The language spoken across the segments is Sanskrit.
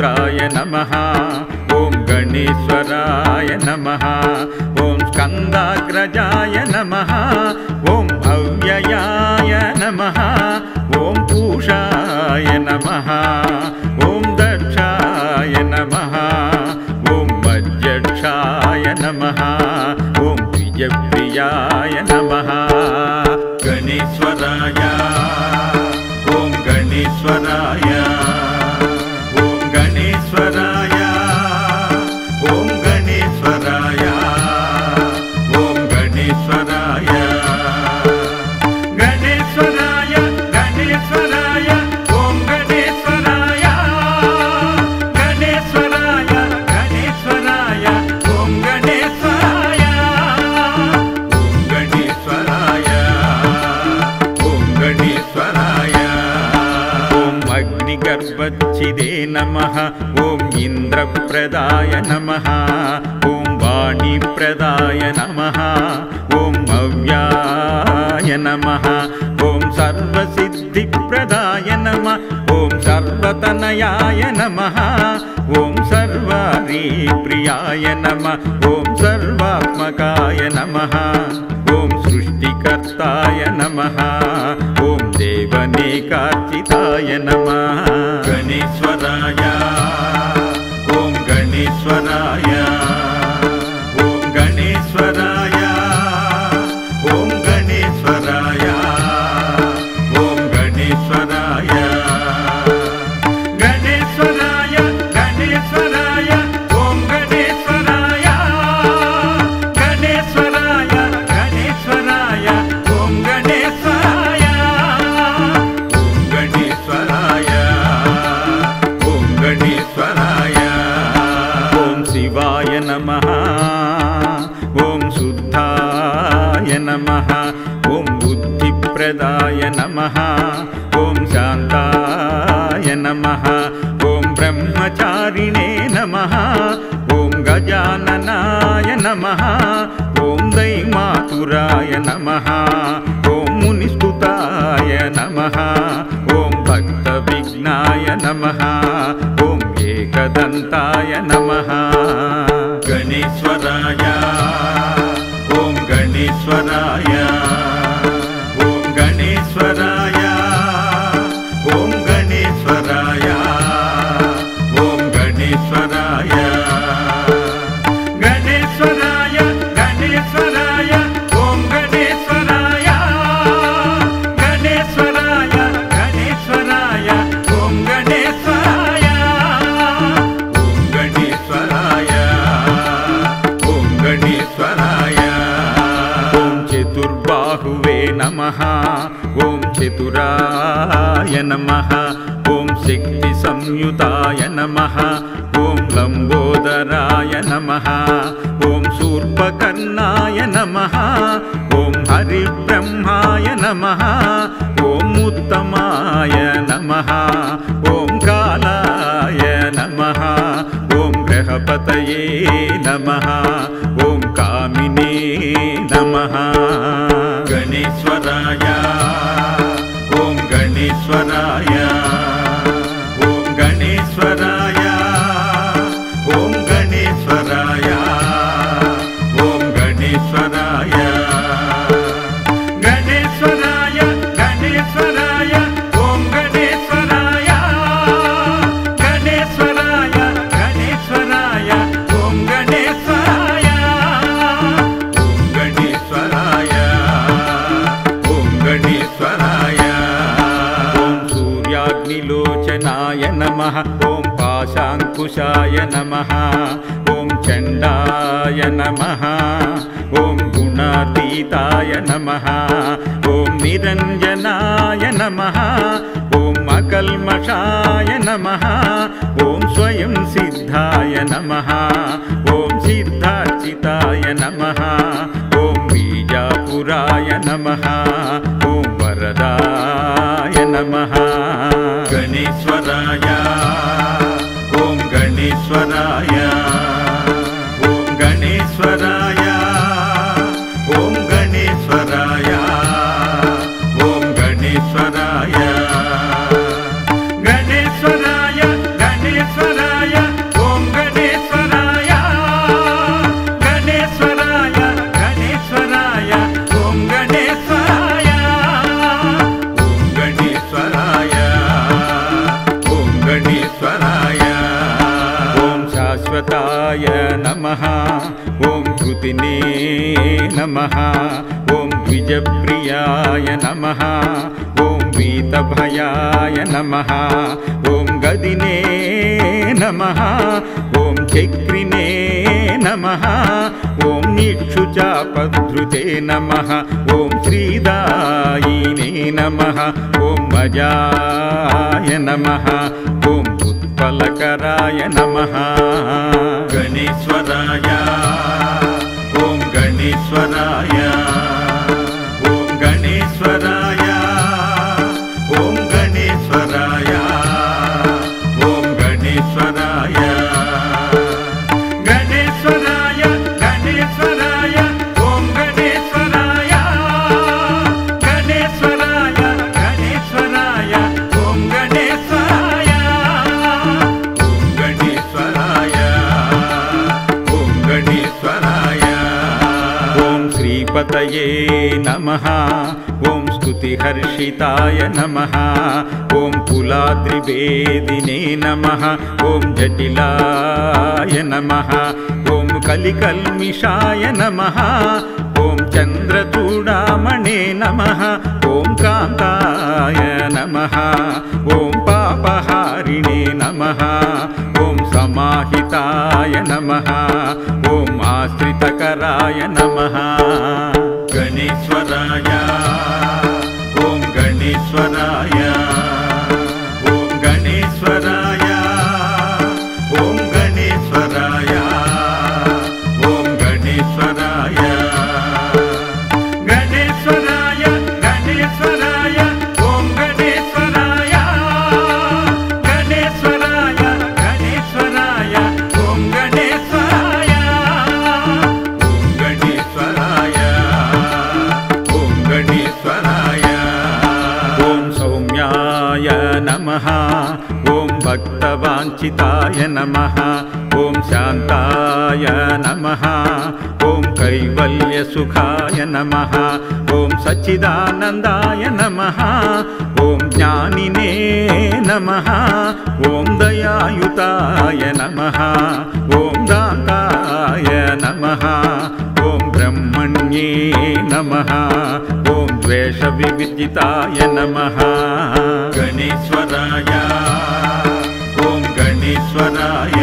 गौरीपुत्राय नमः। ॐ गणेश्वराय नमः। ॐ स्कन्दाग्रजाय नमः। ॐ अव्ययाय नमः। ॐ पूषाय नमः। ॐ दक्षाय नमः। ॐ मज्जक्षाय नमः। ॐ द्विजप्रियाय नमः। गणेश्वराय। ॐ गणेश्वराय अग्निगर्भच्छिदे नमः। ॐ इन्द्रप्रदाय नमः। ॐ वाणीप्रदाय नमः। ॐ अव्याय नमः। ॐ सर्वसिद्धिप्रदाय नमः। ॐ सर्वतनयाय नमः। ॐ सर्वारिप्रियाय नमः। ॐ सर्वात्मकाय नमः। ॐ सृष्टिकर्ताय नमः ॐ देवनेकार्चिताय नमः गणेश्वराय ॐ गणेश्वराय बुद्धिप्रदाय नमः ॐ शान्ताय नमः ॐ ब्रह्मचारिणे नमः ॐ गजाननाय नमः ॐ दैमातुराय नमः ॐ मुनिस्तुताय नमः ॐ भक्तविघ्नाय नमः चतुराय नमः। ॐ शक्तिसंयुताय नमः। ॐ लम्बोदराय नमः। ॐ शूर्पकर्णाय नमः। ॐ हरिब्रह्माय नमः। ॐ उत्तमाय नमः। ॐ कालाय नमः। ॐ ग्रहपतये नमः। ॐ कामिने नमः। गणेश्वराय गणेश्वराय। ॐ गणेश्वराय नमः। ॐ पाशाङ्कुशाय नमः। ॐ चण्डाय नमः। ॐ गुणातीताय नमः। ॐ निरञ्जनाय नमः। ॐ अकल्मषाय नमः। ॐ स्वयं सिद्धाय नमः। ॐ सिद्धार्चिताय नमः। ॐ बीजापुराय नमः गणेश्वराय ॐ गणेश्वराय नमः। ॐ द्विजप्रियाय नमः। ॐ वीतभयाय नमः। ॐ गदिने नमः। ॐ चक्रिने नमः। ॐ निक्षुचापधृते नमः। ॐ श्रीदायिने नमः। ॐ अजाय नमः। ॐ उत्पलकराय नमः। गणेश्वराय। गणेश्वराय ॐ गणेश्वराय श्रीपतये नमः। ॐ स्तुतिहर्षिताय नमः। ॐ कुलाद्रिवेदिने नमः। ॐ जटिलाय नमः। ॐ कलिकल्मिषाय नमः। ॐ चन्द्रचूडामणे नमः। ॐ कान्ताय नमः। ॐ पापहारिणे नमः। ॐ समाहिताय नमः। ॐ आश्रितकराय नमः ॐ शान्ताय नमः। ॐ कैवल्यसुखाय नमः। ॐ सच्चिदानन्दाय नमः। ॐ ज्ञानिने नमः। ॐ दयायुताय नमः। ॐ दाताय नमः। ॐ ब्रह्मण्ये नमः। ॐ द्वेषविविजिताय नमः। गणेश्वराय। ॐ गणेश्वराय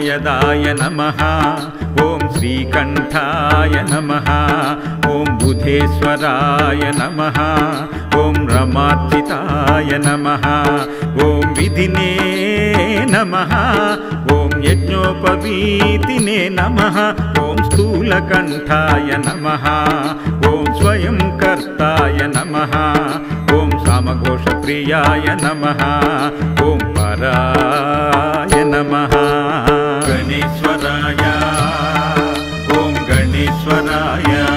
दैत्यभयदाय नमः। ॐ श्रीकण्ठाय नमः। ॐ बुधेश्वराय नमः। ॐ रमार्चिताय नमः। ॐ विधिने नमः। ॐ यज्ञोपवीतिने नमः। ॐ स्थूलकण्ठाय नमः। ॐ स्वयं कर्ताय नमः। ॐ सामघोषप्रियाय नमः। ॐ पराय नमः। गणेश्वराय ॐ गणेश्वराय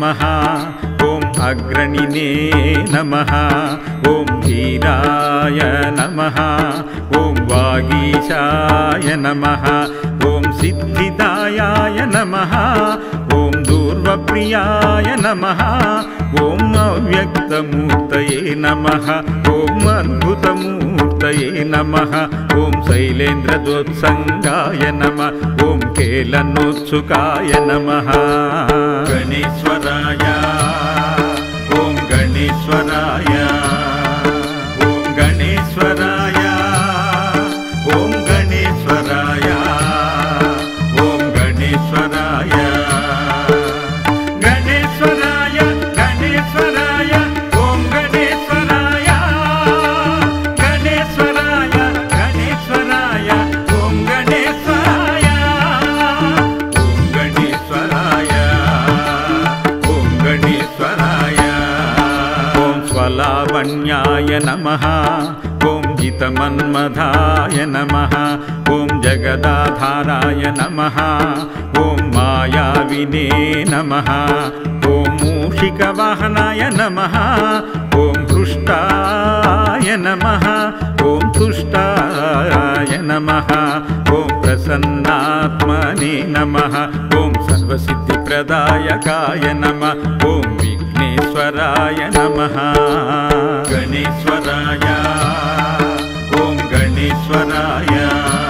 नमः। ॐ अग्रणिने नमः। ॐ धीराय नमः। ॐ वागीशाय नमः। ॐ सिद्धिदायाय नमः। ॐ दूर्वप्रियाय नमः। ॐ अव्यक्तमूर्तये नमः। ॐ अद्भुतमूर्तये नमः। ॐ शैलेन्द्रदोत्सङ्गाय नमः। ॐ केलनोत्सुकाय नमः। गणेश्वराय ॐ गणेश्वराय चैतन्याय नमः। ॐ जितमन्मधाय नमः। ॐ जगदाधाराय नमः। ॐ मायाविने नमः। ॐ मूषिकवाहनाय नमः। ॐ हृष्टाय नमः। ॐ तुष्टाय नमः। ॐ प्रसन्नात्मने नमः। ॐ सर्वसिद्धिप्रदायकाय नमः। ॐ विघ्नेश्वराय नमः। गणेश्वराय। ॐ गणेश्वराय